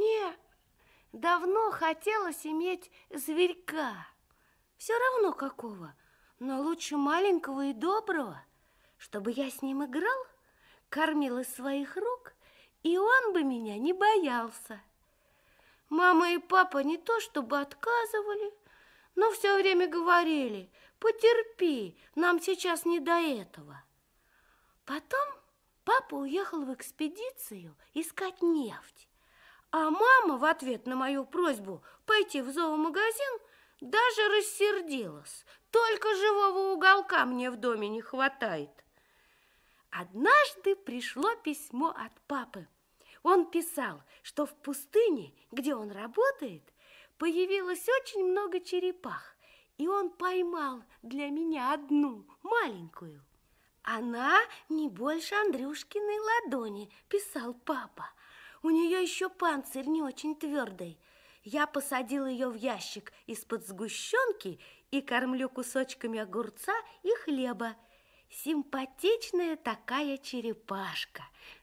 Мне давно хотелось иметь зверька. Все равно какого, но лучше маленького и доброго, чтобы я с ним играл, кормил из своих рук, и он бы меня не боялся. Мама и папа не то чтобы отказывали, но все время говорили, потерпи, нам сейчас не до этого. Потом папа уехал в экспедицию искать нефть. А мама в ответ на мою просьбу пойти в зоомагазин даже рассердилась. Только живого уголка мне в доме не хватает. Однажды пришло письмо от папы. Он писал, что в пустыне, где он работает, появилось очень много черепах, и он поймал для меня одну, маленькую. Она не больше Андрюшкиной ладони, писал папа. У нее еще панцирь не очень твердый. Я посадил ее в ящик из-под сгущенки и кормлю кусочками огурца и хлеба. Симпатичная такая черепашка.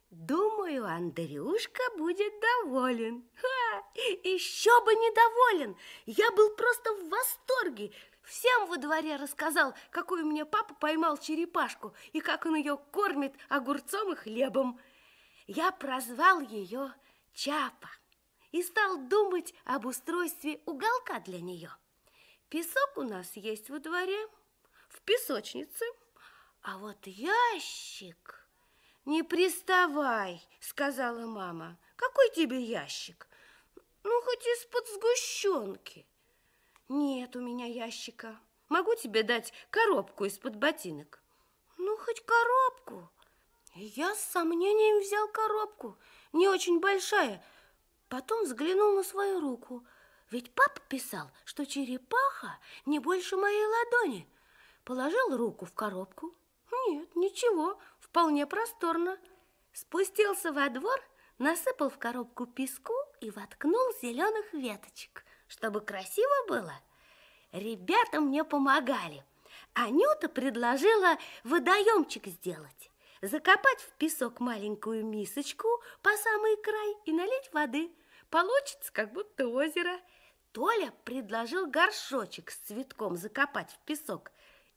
Думаю, Андрюшка будет доволен. Ха, еще бы недоволен. Я был просто в восторге. Всем во дворе рассказал, какой у меня папа поймал черепашку и как он ее кормит огурцом и хлебом. Я прозвал ее Чапа и стал думать об устройстве уголка для нее. Песок у нас есть во дворе, в песочнице, а вот ящик... «Не приставай», — сказала мама. «Какой тебе ящик?» «Ну, хоть из-под сгущенки». «Нет у меня ящика. Могу тебе дать коробку из-под ботинок?» «Ну, хоть коробку». Я с сомнением взял коробку, не очень большая. Потом взглянул на свою руку. Ведь папа писал, что черепаха не больше моей ладони. Положил руку в коробку. Нет, ничего, вполне просторно. Спустился во двор, насыпал в коробку песку и воткнул зеленых веточек, чтобы красиво было. Ребята мне помогали. Анюта предложила водоемчик сделать. Закопать в песок маленькую мисочку по самый край и налить воды. Получится, как будто озеро. Толя предложил горшочек с цветком закопать в песок.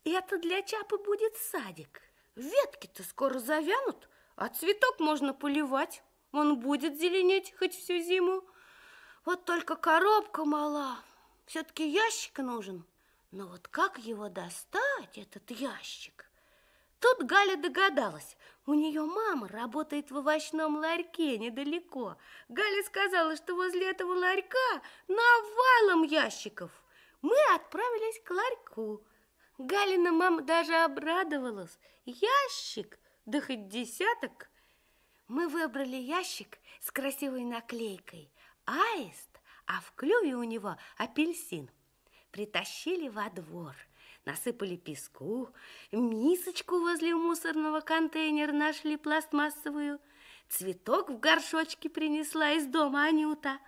Это для Чапы будет садик. Ветки-то скоро завянут, а цветок можно поливать. Он будет зеленеть хоть всю зиму. Вот только коробка мала, все-таки ящик нужен. Но вот как его достать, этот ящик? Тут Галя догадалась. У нее мама работает в овощном ларьке недалеко. Галя сказала, что возле этого ларька навалом ящиков. Мы отправились к ларьку. Галина мама даже обрадовалась. Ящик, да хоть десяток. Мы выбрали ящик с красивой наклейкой. Аист, а в клюве у него апельсин. Притащили во двор, насыпали песку, мисочку возле мусорного контейнера нашли пластмассовую, цветок в горшочке принесла из дома Анюта.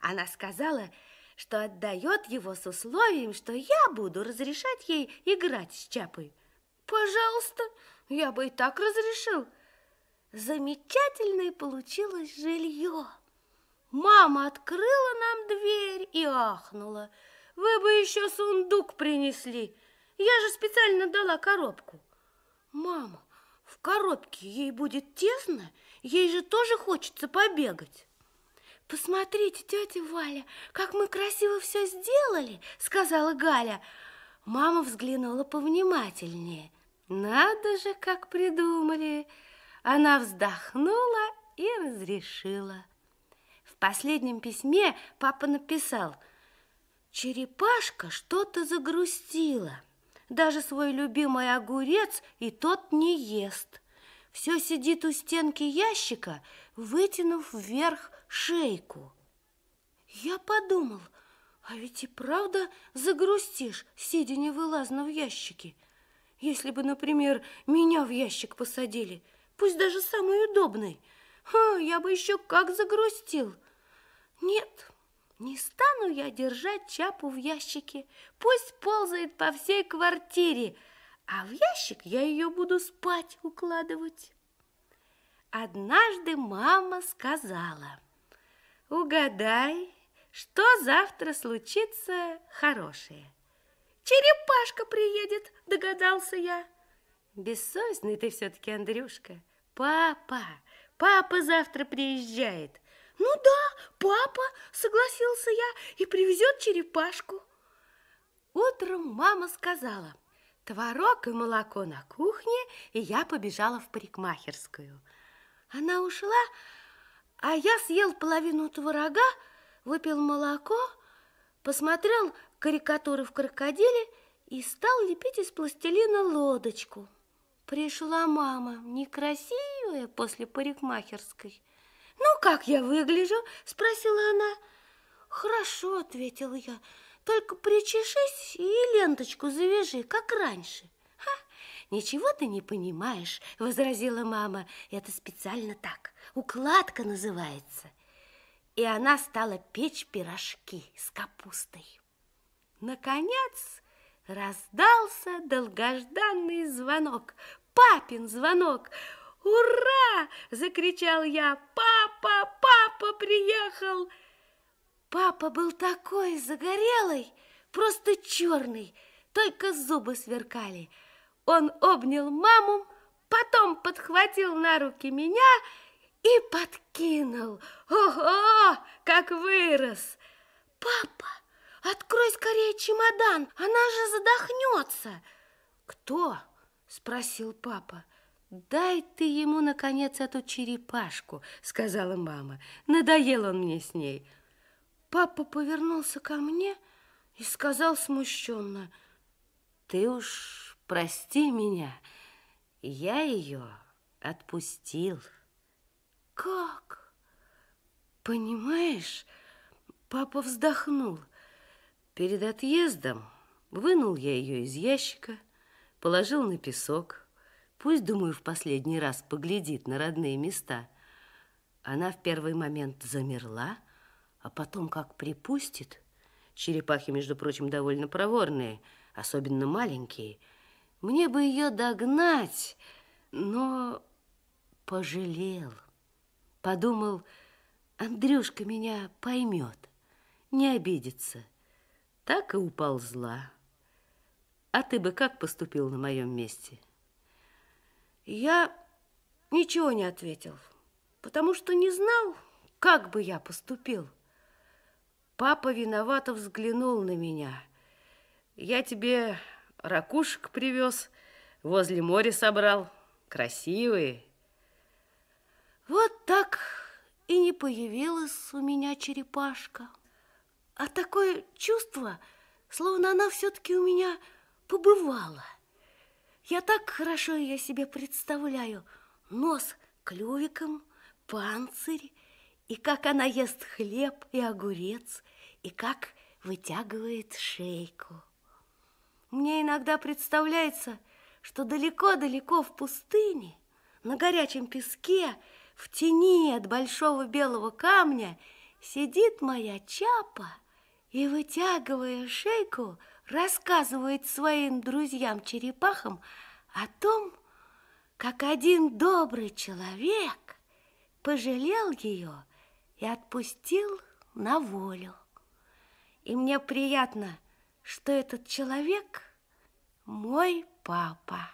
Она сказала, что отдает его с условием, что я буду разрешать ей играть с Чапой. Пожалуйста, я бы и так разрешил. Замечательное получилось жилье. Мама открыла нам дверь и ахнула. Вы бы еще сундук принесли. Я же специально дала коробку. Мама, в коробке ей будет тесно, ей же тоже хочется побегать. «Посмотрите, тетя Валя, как мы красиво все сделали!» Сказала Галя. Мама взглянула повнимательнее. «Надо же, как придумали!» Она вздохнула и разрешила. В последнем письме папа написал «Черепашка что-то загрустила. Даже свой любимый огурец и тот не ест. Все сидит у стенки ящика, вытянув вверх шейку. Я подумал, а ведь и правда загрустишь, сидя невылазно в ящике. Если бы, например, меня в ящик посадили, пусть даже самый удобный, ха, я бы еще как загрустил. Нет, не стану я держать Чапу в ящике. Пусть ползает по всей квартире, а в ящик я ее буду спать укладывать. Однажды мама сказала – угадай, что завтра случится хорошее. Черепашка приедет, догадался я. Бессовестный ты все-таки, Андрюшка. Папа, папа завтра приезжает. Ну да, папа, согласился я, и привезет черепашку. Утром мама сказала, творог и молоко на кухне, и я побежала в парикмахерскую. Она ушла, а я съел половину творога, выпил молоко, посмотрел карикатуры в крокодиле и стал лепить из пластилина лодочку. Пришла мама, некрасивая после парикмахерской. «Ну, как я выгляжу?» – спросила она. «Хорошо», – ответила я, – «только причешись и ленточку завяжи, как раньше». «Ха, ничего ты не понимаешь», – возразила мама. «Это специально так, укладка называется» и она стала печь пирожки с капустой. Наконец раздался долгожданный звонок, папин звонок. «Ура!» – закричал я. «Папа, папа приехал!» Папа был такой загорелый, просто черный, только зубы сверкали. Он обнял маму, потом подхватил на руки меня и подкинул. Ого, как вырос! Папа, открой скорее чемодан, она же задохнется. Кто? Спросил папа. Дай ты ему, наконец, эту черепашку, сказала мама. Надоел он мне с ней. Папа повернулся ко мне и сказал смущенно, ты уж прости меня, я ее отпустил. Как? Понимаешь, папа вздохнул. Перед отъездом вынул я ее из ящика, положил на песок. Пусть, думаю, в последний раз поглядит на родные места. Она в первый момент замерла, а потом как припустит. Черепахи, между прочим, довольно проворные, особенно маленькие. Мне бы ее догнать, но пожалел. Подумал, Андрюшка меня поймет, не обидится. Так и уползла. А ты бы как поступил на моем месте? Я ничего не ответил, потому что не знал, как бы я поступил. Папа виновато взглянул на меня. Я тебе ракушек привез, возле моря собрал, красивые, вот так и не появилась у меня черепашка. А такое чувство, словно она все-таки у меня побывала. Я так хорошо ее себе представляю. Нос клювиком, панцирь, и как она ест хлеб и огурец, и как вытягивает шейку. Мне иногда представляется, что далеко-далеко в пустыне, на горячем песке, в тени от большого белого камня сидит моя чапа и, вытягивая шейку, рассказывает своим друзьям-черепахам о том, как один добрый человек пожалел ее и отпустил на волю. И мне приятно, что этот человек мой папа.